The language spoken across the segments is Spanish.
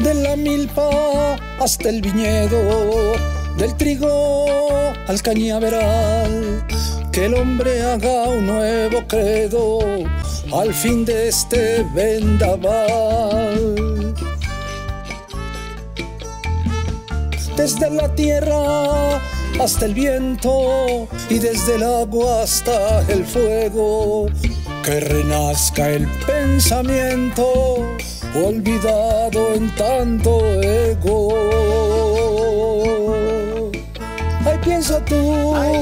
de la milpa hasta el viñedo, del trigo al cañaveral. Que el hombre haga un nuevo credo al fin de este vendaval. Desde la tierra hasta el viento y desde el agua hasta el fuego, que renazca el pensamiento olvidado en tanto ego. Ay, piensa tú, Ay,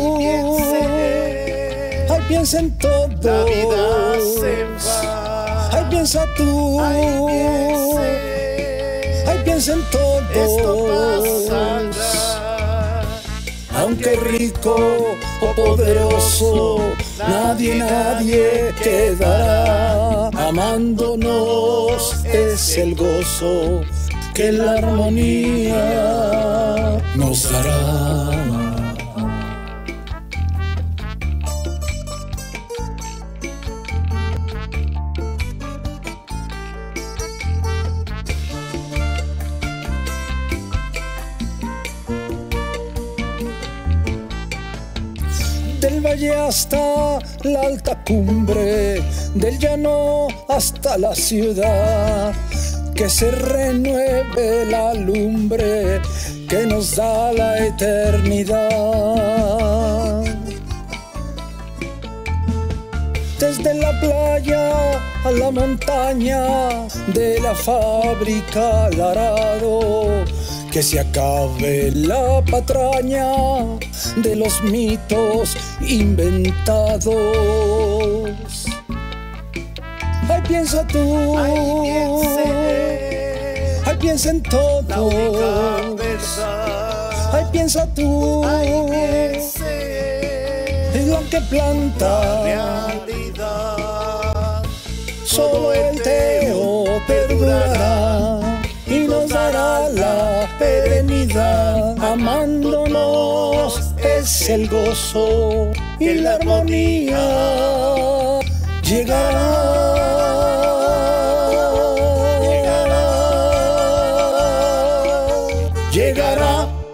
ay, piensa en todo. La vida se va. Ay, piensa tú, Ay, piense, ay, piensa en todo. esto pasará. Aunque rico o poderoso, nadie, nadie quedará. Amándonos es el gozo que la armonía nos dará. Del valle hasta la alta cumbre, del llano hasta la ciudad, que se renueve la lumbre que nos da la eternidad. Desde la playa a la montaña, de la fábrica al arado, que se acabe la patraña de los mitos inventados. Ay, piensa tú, Ay, piensa en todo. Ay, piensa tú, en lo que planta. es el gozo y la armonía llegará. Llegará. Llegará.